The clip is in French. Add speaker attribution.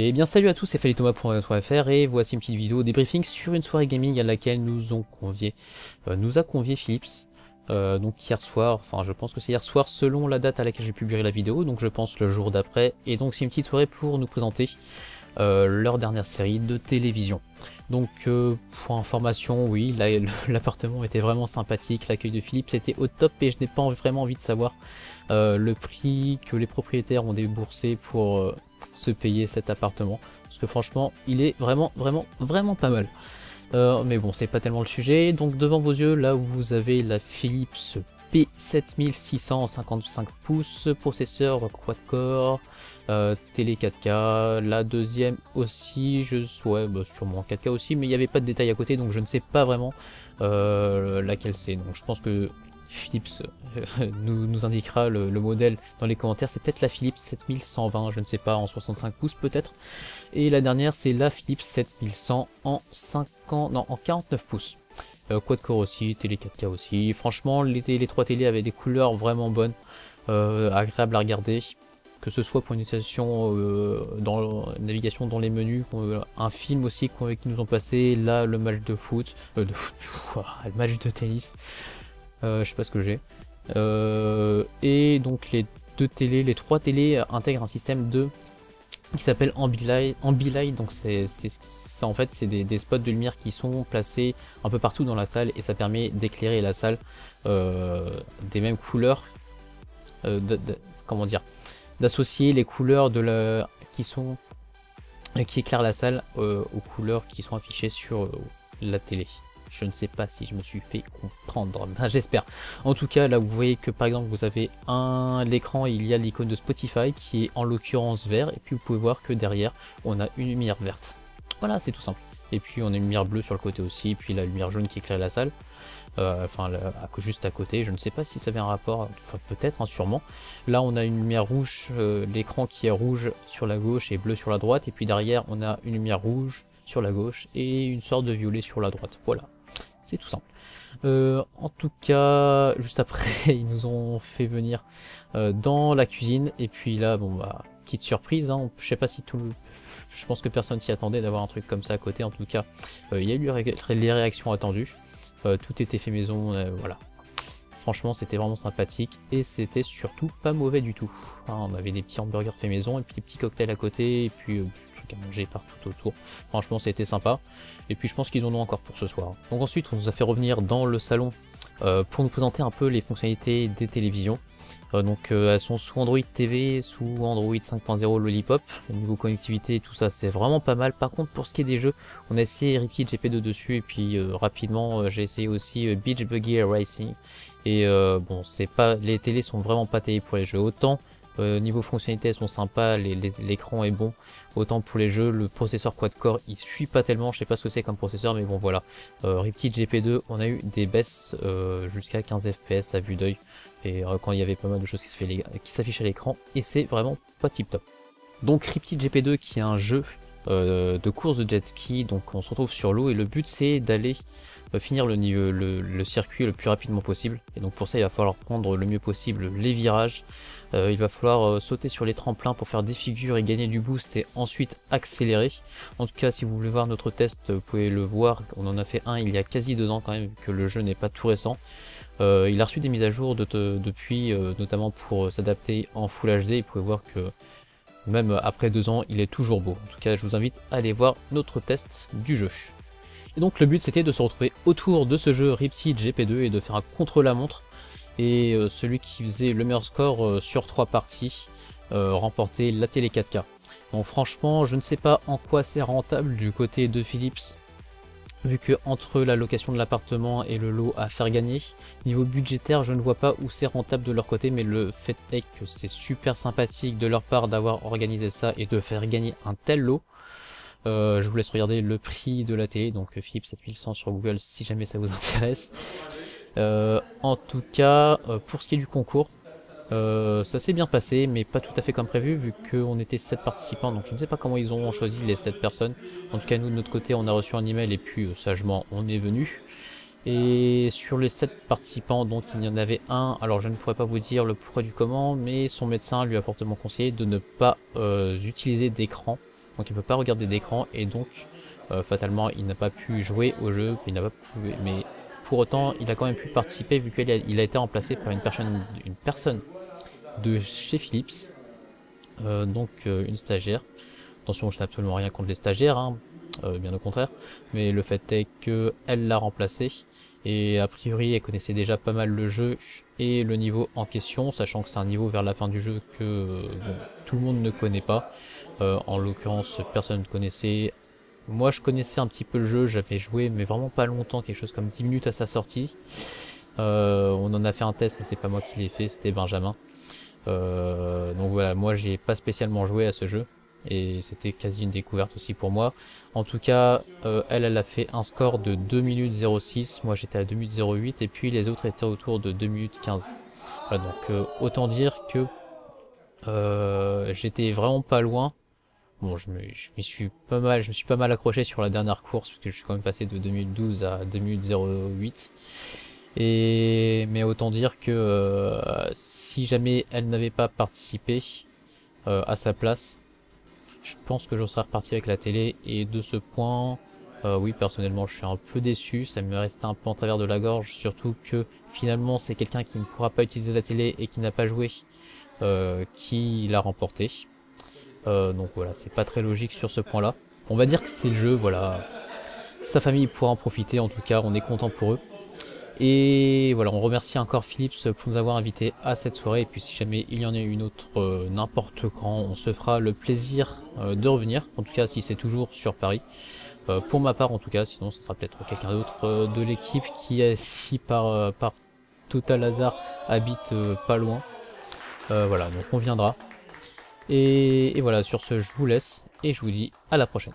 Speaker 1: Et bien salut à tous, c'est Thomas.fr et voici une petite vidéo débriefing sur une soirée gaming à laquelle nous ont convié, euh, nous a convié Philips. Euh, donc hier soir, enfin je pense que c'est hier soir selon la date à laquelle j'ai publié la vidéo, donc je pense le jour d'après. Et donc c'est une petite soirée pour nous présenter euh, leur dernière série de télévision. Donc pour information, oui, l'appartement était vraiment sympathique, l'accueil de Philips était au top et je n'ai pas vraiment envie de savoir le prix que les propriétaires ont déboursé pour se payer cet appartement. Parce que franchement, il est vraiment, vraiment, vraiment pas mal. Euh, mais bon, c'est pas tellement le sujet. Donc devant vos yeux, là où vous avez la Philips P7655 pouces, processeur quad-core, euh, télé 4K, la deuxième aussi, je ouais, bah, sûrement 4K aussi, mais il n'y avait pas de détails à côté, donc je ne sais pas vraiment euh, laquelle c'est. Donc je pense que Philips euh, nous, indiquera le, modèle dans les commentaires. C'est peut-être la Philips 7120, je ne sais pas, en 65 pouces peut-être. Et la dernière, c'est la Philips 7100 en 50, non, en 49 pouces. Euh, quad-core aussi, télé 4K aussi. Franchement, les, trois télés avaient des couleurs vraiment bonnes, euh, agréables à regarder. Que ce soit pour une utilisation dans la navigation dans les menus, un film aussi qui nous ont passé, là le match de foot, le match de tennis. Euh, je sais pas ce que j'ai. Euh, et donc les deux télés, les trois télés intègrent un système de qui s'appelle Ambilight. Donc c'est en fait c'est des, spots de lumière qui sont placés un peu partout dans la salle et ça permet d'éclairer la salle euh, des mêmes couleurs. comment dire D'associer les couleurs de la, qui sont qui éclairent la salle aux couleurs qui sont affichées sur la télé. Je ne sais pas si je me suis fait comprendre, ben, j'espère. En tout cas, là vous voyez que par exemple vous avez un l'écran, il y a l'icône de Spotify qui est en l'occurrence vert, et puis vous pouvez voir que derrière on a une lumière verte. Voilà, c'est tout simple. Et puis on a une lumière bleue sur le côté aussi, puis la lumière jaune qui éclaire la salle. Euh, enfin juste à côté, je ne sais pas si ça avait un rapport, peut-être, hein, sûrement. Là on a une lumière rouge, euh, l'écran qui est rouge sur la gauche et bleu sur la droite, et puis derrière on a une lumière rouge sur la gauche et une sorte de violet sur la droite. Voilà, c'est tout simple. Euh, en tout cas, juste après, ils nous ont fait venir euh, dans la cuisine. Et puis là, bon bah, petite surprise. Hein, je sais pas si tout le... Je pense que personne s'y attendait d'avoir un truc comme ça à côté. En tout cas, euh, il y a eu les réactions attendues. tout était fait maison, voilà. Franchement, c'était vraiment sympathique et c'était surtout pas mauvais du tout. Hein, on avait des petits hamburgers fait maison et puis des petits cocktails à côté et puis à manger partout autour. Franchement, c'était sympa. Et puis je pense qu'ils en ont encore pour ce soir. Donc ensuite, on nous a fait revenir dans le salon euh, pour nous présenter un peu les fonctionnalités des télévisions. Euh, donc euh, elles sont sous Android TV, sous Android 5.0 Lollipop. Au niveau connectivité tout ça, c'est vraiment pas mal. Par contre, pour ce qui est des jeux, on a essayé Ripkid GP2 dessus et puis rapidement, j'ai essayé aussi Beach Buggy Racing. Et bon, c'est pas, les télés sont vraiment pas taillées pour les jeux. Autant euh, niveau fonctionnalité, elles sont sympas, l'écran est bon. Autant pour les jeux, le processeur quad-core, il suit pas tellement. Je sais pas ce que c'est comme processeur, mais bon voilà. Euh, Riptide GP2, on a eu des baisses euh, jusqu'à 15 FPS à vue d'œil. Et euh, quand il y avait pas mal de choses qui s'affichent à l'écran, et c'est vraiment pas tip top. Donc Riptide GP2 qui est un jeu de course de jet ski. Donc on se retrouve sur l'eau et le but c'est d'aller euh, finir le, niveau, le, circuit le plus rapidement possible. Et donc pour ça il va falloir prendre le mieux possible les virages. Euh, il va falloir sauter sur les tremplins pour faire des figures et gagner du boost et ensuite accélérer. En tout cas si vous voulez voir notre test vous pouvez le voir. On en a fait un il y a quasi dedans quand même que le jeu n'est pas tout récent. il a reçu des mises à jour depuis, notamment pour s'adapter en Full HD. Vous pouvez voir que même après deux ans, il est toujours beau. En tout cas, je vous invite à aller voir notre test du jeu. Et donc le but c'était de se retrouver autour de ce jeu Riptide GP2 et de faire un contre-la-montre. Et euh, celui qui faisait le meilleur score euh, sur trois parties euh, remportait la télé 4K. Donc franchement, je ne sais pas en quoi c'est rentable du côté de Philips vu que entre la location de l'appartement et le lot à faire gagner, niveau budgétaire je ne vois pas où c'est rentable de leur côté mais le fait est que c'est super sympathique de leur part d'avoir organisé ça et de faire gagner un tel lot. Euh, je vous laisse regarder le prix de la télé, donc Philips 7100 sur Google si jamais ça vous intéresse. Euh, en tout cas, euh, pour ce qui est du concours, euh, ça s'est bien passé, mais pas tout à fait comme prévu, vu qu'on était 7 participants, donc je ne sais pas comment ils ont choisi les 7 personnes. En tout cas, nous, de notre côté, on a reçu un email et puis, euh, sagement, on est venu. Et sur les 7 participants, donc il y en avait un, alors je ne pourrais pas vous dire le pourquoi du comment, mais son médecin lui a fortement conseillé de ne pas euh, utiliser d'écran donc il peut pas regarder d'écran, et donc fatalement il n'a pas pu jouer au jeu, il n'a pas pu, mais pour autant il a quand même pu participer vu qu'il a, a été remplacé par une personne, une personne de chez Philips, donc une stagiaire. Attention, je n'ai absolument rien contre les stagiaires, hein, bien au contraire, mais le fait est qu'elle l'a remplacé et a priori elle connaissait déjà pas mal le jeu et le niveau en question, sachant que c'est un niveau vers la fin du jeu que tout le monde ne connaît pas. Euh, en l'occurrence, personne ne connaissait. Moi, je connaissais un petit peu le jeu, j'avais joué, mais vraiment pas longtemps, quelque chose comme 10 minutes à sa sortie. Euh, on en a fait un test, mais c'est pas moi qui l'ai fait, c'était Benjamin. Euh, donc voilà, moi j'ai pas spécialement joué à ce jeu et c'était quasi une découverte aussi pour moi. En tout cas, euh, elle, elle a fait un score de 2 minutes 06, moi j'étais à 2 minutes 08, et puis les autres étaient autour de 2 minutes 15. Voilà, donc euh, autant dire que j'étais vraiment pas loin. Bon, je me, je suis pas mal, je me suis pas mal accroché sur la dernière course parce que je suis quand même passé de 2 minutes 12 à 2 minutes 08. Et mais autant dire que si jamais elle n'avait pas participé à sa place, je pense que je serai reparti avec la télé et de ce point, euh, oui personnellement je suis un peu déçu, ça me restait un peu en travers de la gorge, surtout que finalement c'est quelqu'un qui ne pourra pas utiliser la télé et qui n'a pas joué, euh, qui l'a remporté. Euh, donc voilà, c'est pas très logique sur ce point là. On va dire que c'est le jeu, voilà. Sa famille pourra en profiter en tout cas, on est content pour eux. Et voilà, on remercie encore Philips pour nous avoir invités à cette soirée. Et puis si jamais il y en a une autre euh, n'importe quand, on se fera le plaisir euh, de revenir. En tout cas, si c'est toujours sur Paris. Euh, pour ma part, en tout cas, sinon ce sera peut-être quelqu'un d'autre de l'équipe qui, si par, par total hasard, habite pas loin. voilà, donc on viendra. et voilà, sur ce, je vous laisse et je vous dis à la prochaine.